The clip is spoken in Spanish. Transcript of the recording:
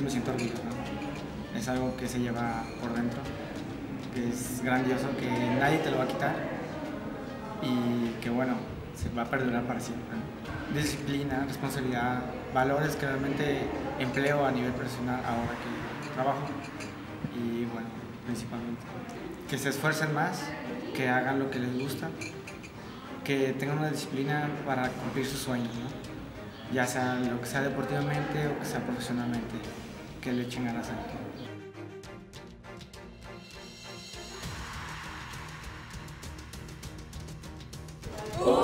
me siento orgulloso. ¿no? Es algo que se lleva por dentro, que es grandioso, que nadie te lo va a quitar y que bueno, se va a perdurar para siempre. Disciplina, responsabilidad, valores que realmente empleo a nivel profesional ahora que trabajo y bueno, principalmente. Que se esfuercen más, que hagan lo que les gusta, que tengan una disciplina para cumplir sus sueños. Ya sea lo que sea deportivamente o que sea profesionalmente, que le echen ganas a todo.